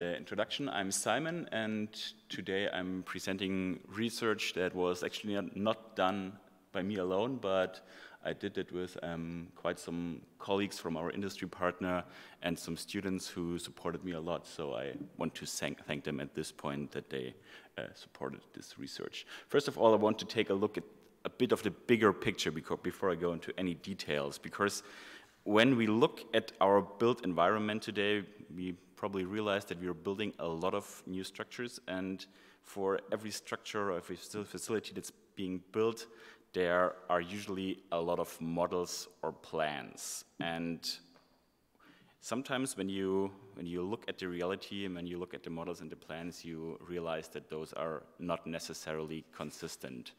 the introduction. I'm Simon, and today I'm presenting research that was actually not done by me alone, but I did it with um, quite some colleagues from our industry partner and some students who supported me a lot. So I want to thank, thank them at this point that they uh, supported this research. First of all, I want to take a look at a bit of the bigger picture because, before I go into any details, because when we look at our built environment today, we probably realize that we are building a lot of new structures, and for every structure or every facility that's being built, there are usually a lot of models or plans. And sometimes when you, when you look at the reality and when you look at the models and the plans, you realize that those are not necessarily consistent.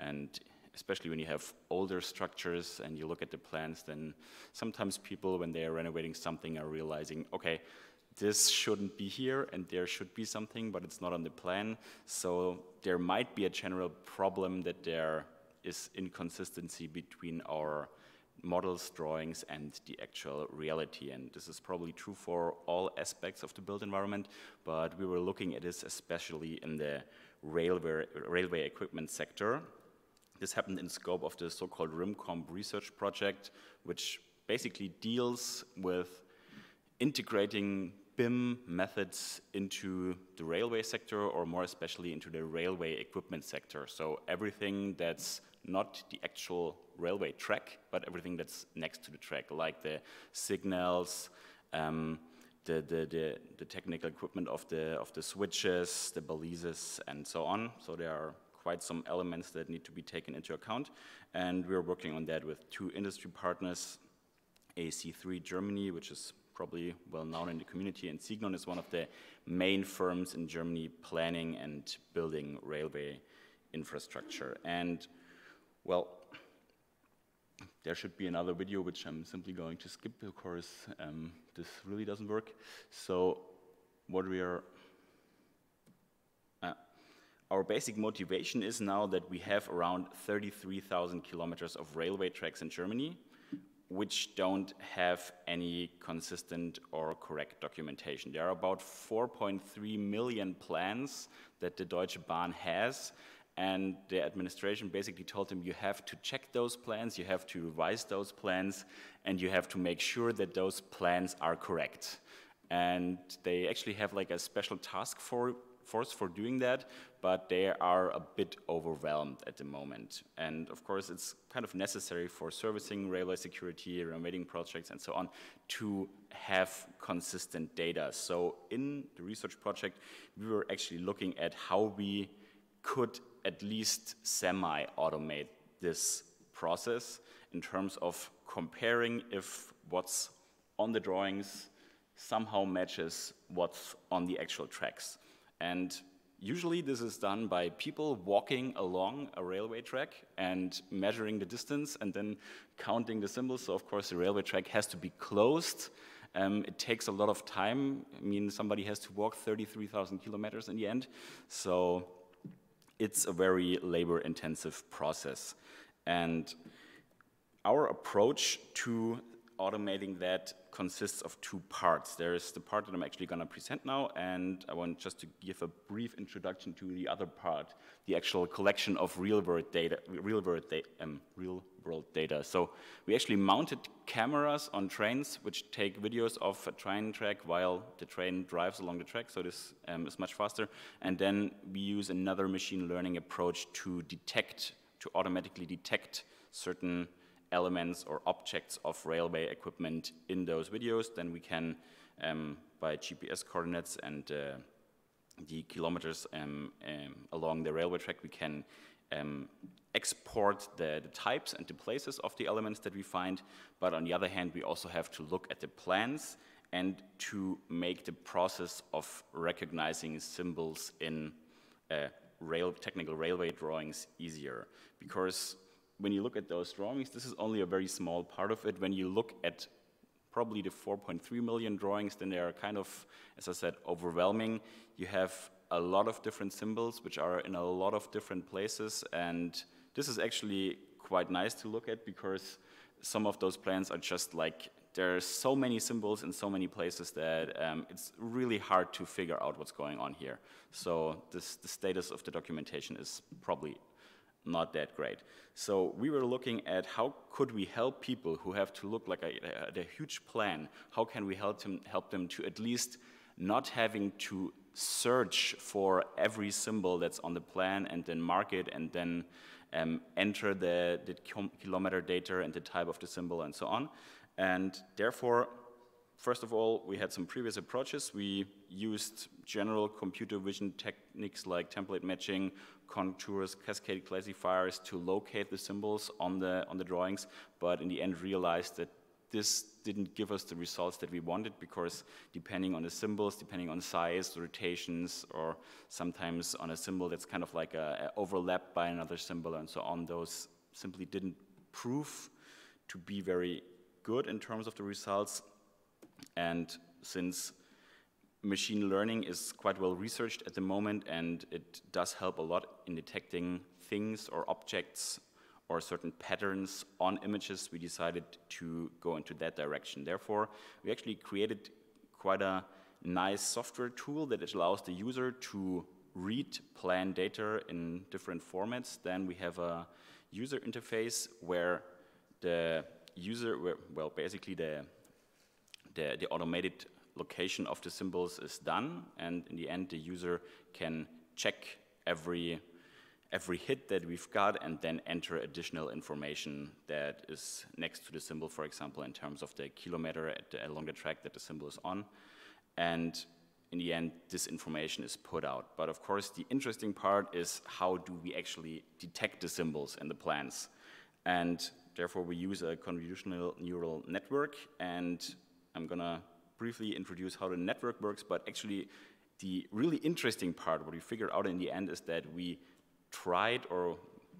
And especially when you have older structures and you look at the plans, then sometimes people, when they are renovating something, are realizing, okay, this shouldn't be here and there should be something, but it's not on the plan. So there might be a general problem that there is inconsistency between our models, drawings, and the actual reality. And this is probably true for all aspects of the built environment, but we were looking at this especially in the railway, railway equipment sector. This happened in scope of the so-called RIMCOMP research project, which basically deals with integrating BIM methods into the railway sector or more especially into the railway equipment sector. So everything that's not the actual railway track, but everything that's next to the track, like the signals, um, the, the, the, the, technical equipment of the, of the switches, the balises, and so on. So there are quite some elements that need to be taken into account. And we're working on that with two industry partners, AEC3 Germany, which is probably well known in the community, and Signon is one of the main firms in Germany planning and building railway infrastructure. And well, there should be another video which I'm simply going to skip because um, this really doesn't work. So what we are, uh, our basic motivation is now that we have around 33,000 kilometers of railway tracks in Germany which don't have any consistent or correct documentation. There are about 4.3 million plans that the Deutsche Bahn has, and the administration basically told them you have to check those plans, you have to revise those plans, and you have to make sure that those plans are correct. And they actually have like a special task for, force for doing that, but they are a bit overwhelmed at the moment. And of course, it's kind of necessary for servicing railway security, renovating projects, and so on to have consistent data. So in the research project, we were actually looking at how we could at least semi-automate this process in terms of comparing if what's on the drawings somehow matches what's on the actual tracks. And usually this is done by people walking along a railway track and measuring the distance and then counting the symbols. So of course the railway track has to be closed. Um, it takes a lot of time. I mean, somebody has to walk 33,000 kilometers in the end. So it's a very labor intensive process. And our approach to automating that consists of two parts. There is the part that I'm actually going to present now, and I want just to give a brief introduction to the other part, the actual collection of real-world data, real-world da um, real world data. So we actually mounted cameras on trains which take videos of a train track while the train drives along the track, so this um, is much faster. And then we use another machine learning approach to detect, to automatically detect certain elements or objects of railway equipment in those videos, then we can, um, by GPS coordinates and uh, the kilometers um, um, along the railway track, we can um, export the, the, types and the places of the elements that we find. But on the other hand, we also have to look at the plans and to make the process of recognizing symbols in uh, rail, technical railway drawings easier. Because when you look at those drawings, this is only a very small part of it. When you look at probably the 4.3 million drawings, then they are kind of, as I said, overwhelming. You have a lot of different symbols which are in a lot of different places, and this is actually quite nice to look at because some of those plans are just like there are so many symbols in so many places that um, it's really hard to figure out what's going on here. So this, the status of the documentation is probably not that great. So we were looking at how could we help people who have to look like a, a, a huge plan, how can we help them, help them to at least not having to search for every symbol that's on the plan and then mark it and then um, enter the, the kilometer data and the type of the symbol and so on. And therefore, first of all, we had some previous approaches. We used general computer vision techniques like template matching, contours, cascade classifiers to locate the symbols on the, on the drawings, but in the end realized that this didn't give us the results that we wanted because depending on the symbols, depending on size, rotations, or sometimes on a symbol that's kind of like a, a overlapped by another symbol and so on, those simply didn't prove to be very good in terms of the results. And since machine learning is quite well researched at the moment and it does help a lot in detecting things or objects or certain patterns on images, we decided to go into that direction. Therefore, we actually created quite a nice software tool that allows the user to read plan data in different formats. Then we have a user interface where the user, well, basically the, the, the automated location of the symbols is done, and in the end, the user can check every every hit that we've got and then enter additional information that is next to the symbol, for example, in terms of the kilometer the, along the track that the symbol is on. And in the end, this information is put out. But of course, the interesting part is how do we actually detect the symbols in the plans? And Therefore, we use a convolutional neural network, and I'm going to briefly introduce how the network works, but actually the really interesting part, what we figured out in the end, is that we tried, or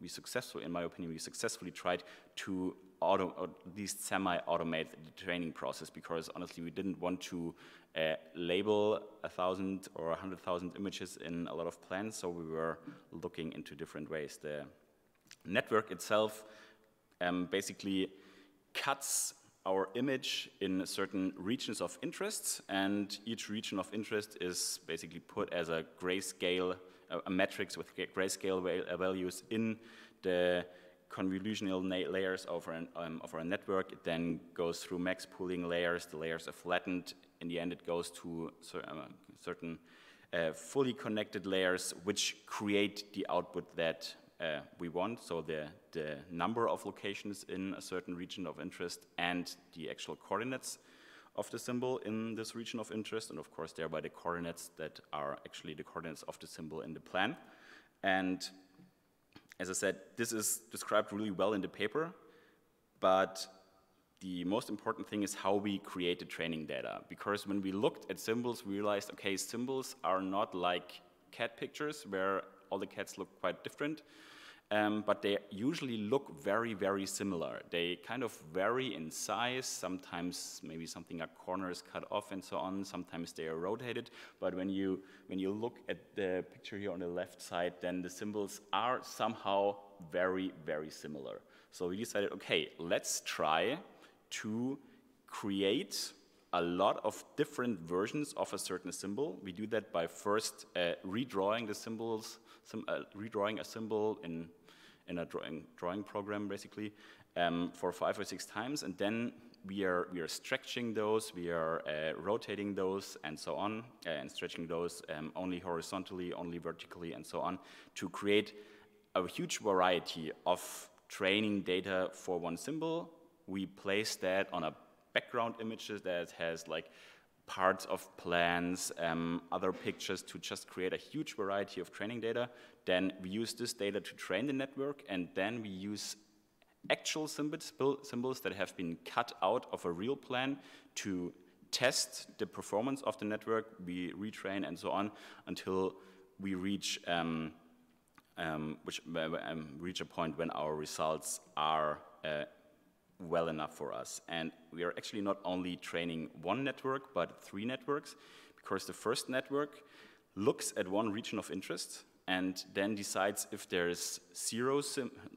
we successfully, in my opinion, we successfully tried to auto, or at least semi-automate the training process because honestly, we didn't want to uh, label a thousand or a hundred thousand images in a lot of plans, so we were looking into different ways. The network itself um, basically cuts our image in certain regions of interest, and each region of interest is basically put as a grayscale, a, a matrix with grayscale values in the convolutional layers of our, um, of our network. It then goes through max pooling layers. The layers are flattened. In the end, it goes to uh, certain uh, fully connected layers, which create the output that uh, we want, so the, the number of locations in a certain region of interest and the actual coordinates of the symbol in this region of interest, and of course thereby the coordinates that are actually the coordinates of the symbol in the plan. And as I said, this is described really well in the paper, but the most important thing is how we create the training data. Because when we looked at symbols, we realized, okay, symbols are not like cat pictures where all the cats look quite different um, but they usually look very, very similar. They kind of vary in size. Sometimes maybe something a corner is cut off and so on. Sometimes they are rotated. But when you when you look at the picture here on the left side, then the symbols are somehow very, very similar. So we decided, okay, let's try to create a lot of different versions of a certain symbol. We do that by first uh, redrawing the symbols, uh, redrawing a symbol in in a drawing, drawing program, basically, um, for five or six times, and then we are, we are stretching those, we are uh, rotating those, and so on, uh, and stretching those um, only horizontally, only vertically, and so on, to create a huge variety of training data for one symbol. We place that on a background image that has like parts of plans, um, other pictures to just create a huge variety of training data. Then we use this data to train the network, and then we use actual symbols, that have been cut out of a real plan to test the performance of the network. We retrain and so on until we reach um, um, which um, reach a point when our results are uh, well enough for us. And we are actually not only training one network, but three networks, because the first network looks at one region of interest, and then decides if there is zero,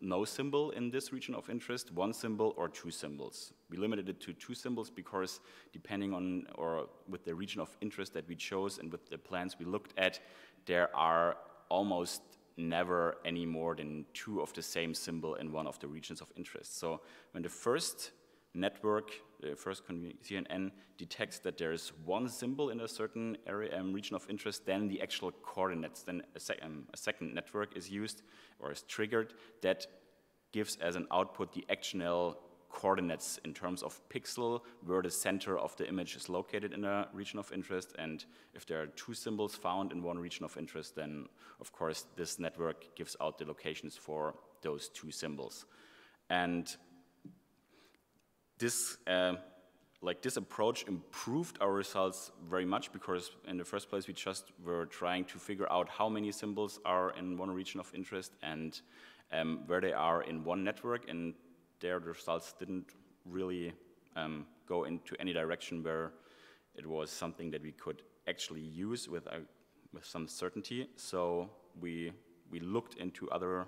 no symbol in this region of interest, one symbol or two symbols. We limited it to two symbols because depending on, or with the region of interest that we chose and with the plans we looked at, there are almost never any more than two of the same symbol in one of the regions of interest. So when the first network, the first CNN detects that there is one symbol in a certain area um, region of interest, then the actual coordinates, then a, sec um, a, second network is used or is triggered that gives as an output the actual coordinates in terms of pixel where the center of the image is located in a region of interest and if there are two symbols found in one region of interest then of course this network gives out the locations for those two symbols. And this, uh, like this approach improved our results very much because in the first place we just were trying to figure out how many symbols are in one region of interest and um, where they are in one network. And there the results didn't really um, go into any direction where it was something that we could actually use with, uh, with some certainty. So we, we looked into other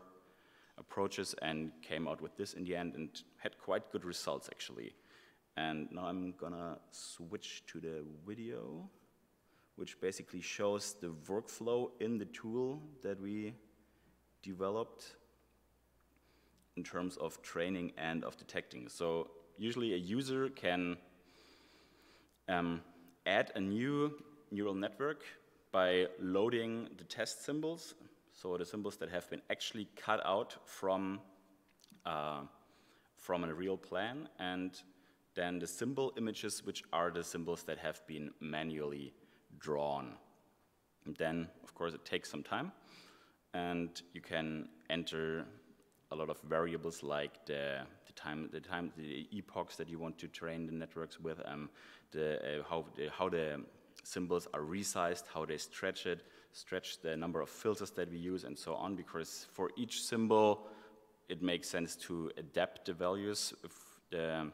approaches and came out with this in the end and had quite good results actually. And now I'm gonna switch to the video, which basically shows the workflow in the tool that we developed in terms of training and of detecting. So usually a user can um, add a new neural network by loading the test symbols so the symbols that have been actually cut out from, uh, from a real plan, and then the symbol images, which are the symbols that have been manually drawn. And then, of course, it takes some time, and you can enter a lot of variables like the, the time, the time, the epochs that you want to train the networks with, um, the, uh, how, the, how the symbols are resized, how they stretch it, stretch the number of filters that we use and so on, because for each symbol, it makes sense to adapt the values if the,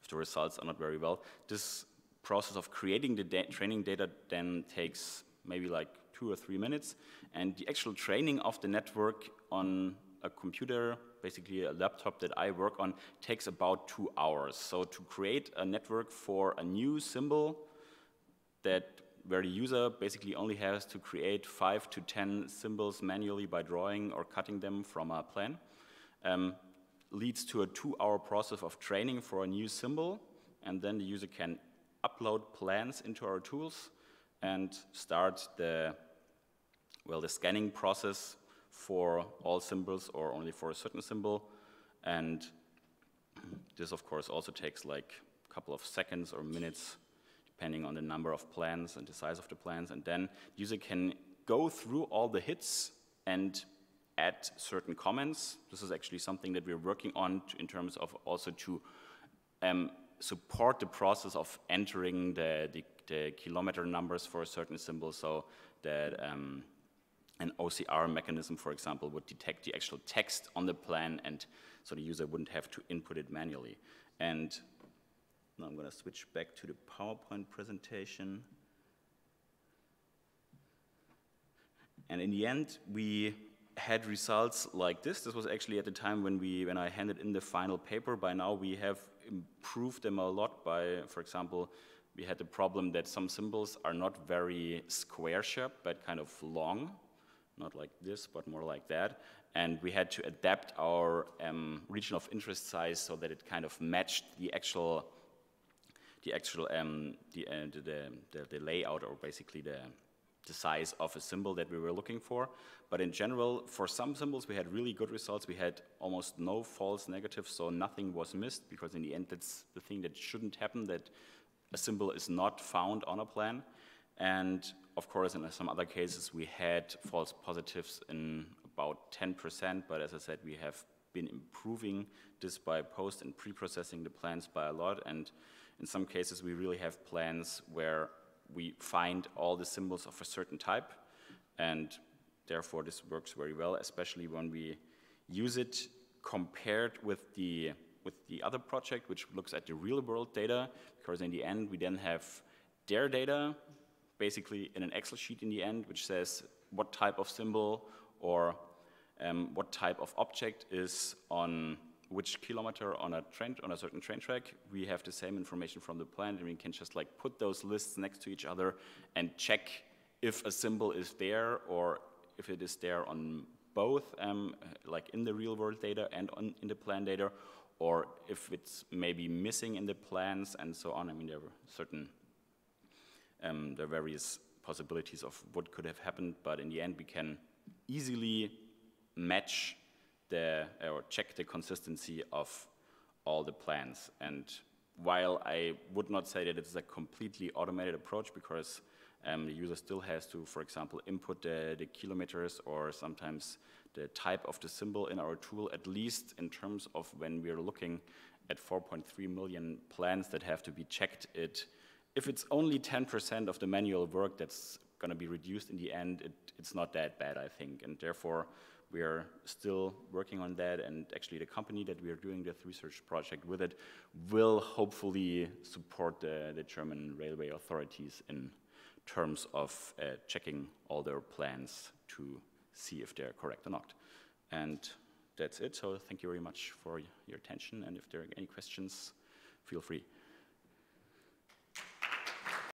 if the results are not very well. This process of creating the da training data then takes maybe like two or three minutes, and the actual training of the network on a computer, basically a laptop that I work on, takes about two hours. So to create a network for a new symbol that where the user basically only has to create five to 10 symbols manually by drawing or cutting them from a plan, um, leads to a two hour process of training for a new symbol, and then the user can upload plans into our tools and start the, well, the scanning process for all symbols or only for a certain symbol. And this, of course, also takes like a couple of seconds or minutes depending on the number of plans and the size of the plans. And then the user can go through all the hits and add certain comments. This is actually something that we're working on to, in terms of also to um, support the process of entering the, the, the, kilometer numbers for a certain symbol so that um, an OCR mechanism, for example, would detect the actual text on the plan and so the user wouldn't have to input it manually. And now I'm going to switch back to the PowerPoint presentation. And in the end, we had results like this. This was actually at the time when we when I handed in the final paper. By now, we have improved them a lot. By, for example, we had the problem that some symbols are not very square shaped, but kind of long, not like this, but more like that. And we had to adapt our um, region of interest size so that it kind of matched the actual the actual um, the, uh, the, the, the, layout or basically the, the size of a symbol that we were looking for. But in general, for some symbols, we had really good results. We had almost no false negatives, so nothing was missed, because in the end, that's the thing that shouldn't happen, that a symbol is not found on a plan. And of course, in some other cases, we had false positives in about 10%, but as I said, we have been improving this by post and pre-processing the plans by a lot. And in some cases, we really have plans where we find all the symbols of a certain type, and therefore this works very well, especially when we use it compared with the with the other project, which looks at the real world data, because in the end, we then have their data basically in an Excel sheet in the end, which says what type of symbol or um, what type of object is on which kilometer on a train, on a certain train track. We have the same information from the plan, and we can just like put those lists next to each other and check if a symbol is there or if it is there on both, um, like in the real world data and on, in the plan data, or if it's maybe missing in the plans and so on. I mean, there are certain, um, there are various possibilities of what could have happened, but in the end, we can easily match the, or check the consistency of all the plans. And while I would not say that it's a completely automated approach because um, the user still has to, for example, input the, the, kilometers or sometimes the type of the symbol in our tool, at least in terms of when we're looking at 4.3 million plans that have to be checked. It, if it's only 10% of the manual work that's going to be reduced in the end, it, it's not that bad, I think. And therefore, we are still working on that, and actually the company that we are doing this research project with it will hopefully support the, the German railway authorities in terms of uh, checking all their plans to see if they're correct or not. And that's it, so thank you very much for your attention, and if there are any questions, feel free.